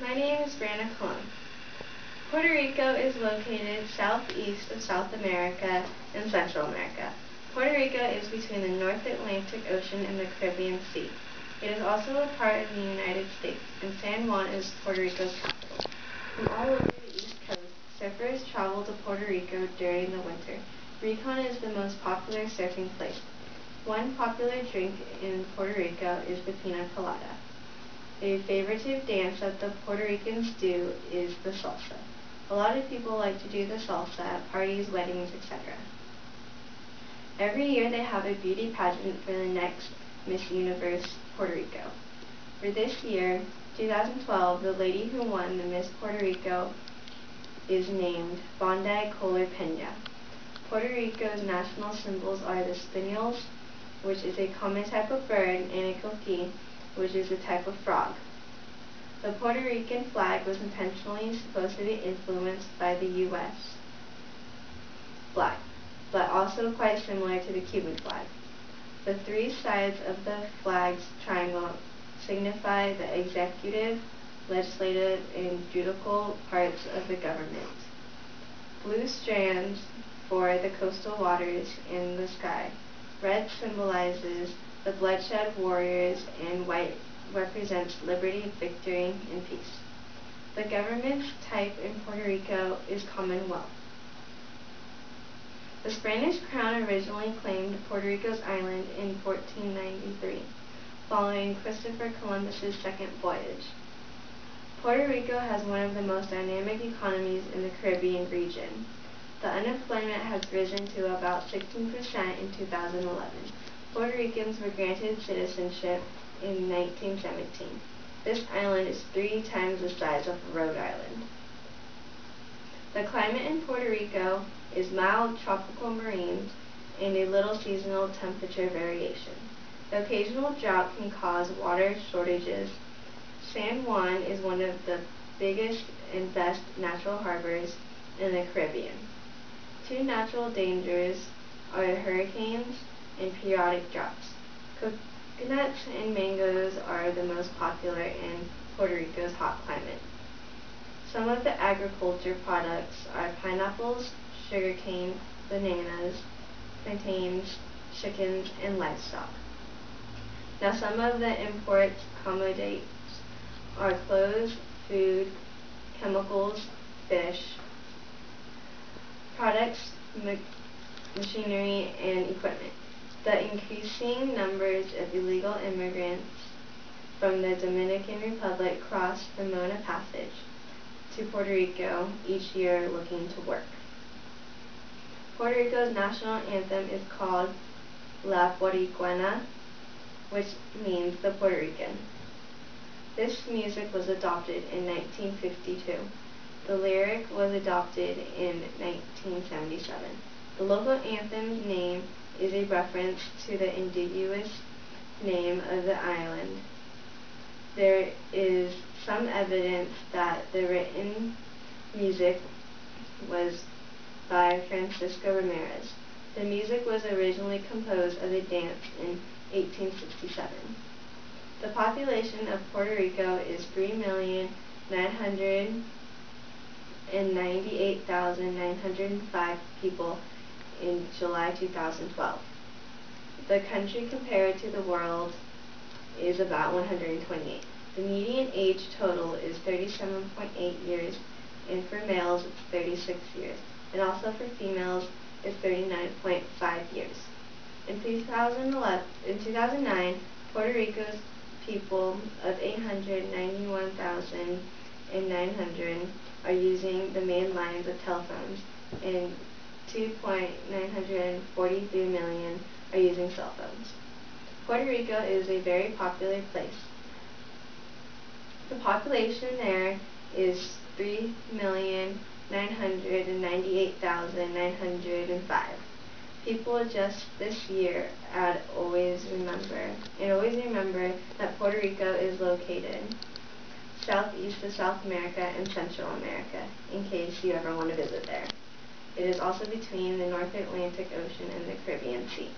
My name is Brianna Colon. Puerto Rico is located southeast of South America and Central America. Puerto Rico is between the North Atlantic Ocean and the Caribbean Sea. It is also a part of the United States, and San Juan is Puerto Rico's capital. From all over the East Coast, surfers travel to Puerto Rico during the winter. Rincon is the most popular surfing place. One popular drink in Puerto Rico is the pina colada. A favorative dance that the Puerto Ricans do is the salsa. A lot of people like to do the salsa at parties, weddings, etc. Every year they have a beauty pageant for the next Miss Universe Puerto Rico. For this year, 2012, the lady who won the Miss Puerto Rico is named Bondi Koehler Pena. Puerto Rico's national symbols are the spindalis, which is a common type of bird, and a coqui, which is a type of frog. The Puerto Rican flag was intentionally supposed to be influenced by the U.S. flag, but also quite similar to the Cuban flag. The three sides of the flag's triangle signify the executive, legislative, and judicial parts of the government. Blue strands for the coastal waters and the sky. Red symbolizes the bloodshed warriors and white represents liberty, victory, and peace. The government type in Puerto Rico is Commonwealth. The Spanish crown originally claimed Puerto Rico's island in 1493, following Christopher Columbus's second voyage. Puerto Rico has one of the most dynamic economies in the Caribbean region. The unemployment has risen to about 16% in 2011. Puerto Ricans were granted citizenship in 1917. This island is three times the size of Rhode Island. The climate in Puerto Rico is mild tropical marine and a little seasonal temperature variation. The occasional drought can cause water shortages. San Juan is one of the biggest and best natural harbors in the Caribbean. Two natural dangers are hurricanes and periodic droughts. Coconuts and mangoes are the most popular in Puerto Rico's hot climate. Some of the agriculture products are pineapples, sugarcane, bananas, plantains, chickens, and livestock. Now some of the imports commodities are clothes, food, chemicals, fish, products, machinery, and equipment. The increasing numbers of illegal immigrants from the Dominican Republic cross the Mona Passage to Puerto Rico each year looking to work. Puerto Rico's national anthem is called La Borinqueña, which means the Puerto Rican. This music was adopted in 1952. The lyric was adopted in 1977. The local anthem's name is a reference to the indigenous name of the island. There is some evidence that the written music was by Francisco Ramirez. The music was originally composed as a dance in 1867. The population of Puerto Rico is 3,998,905 people in July 2012. The country compared to the world is about 128. The median age total is 37.8 years, and for males it's 36 years, and also for females it's 39.5 years. In 2011, in 2009, Puerto Rico's people of 891,900 are using the main lines of telephones, and 2.943 million are using cell phones. Puerto Rico is a very popular place. The population there is 3,998,905. People just this year add always remember and always remember that Puerto Rico is located southeast of South America and Central America in case you ever want to visit there. It is also between the North Atlantic Ocean and the Caribbean Sea.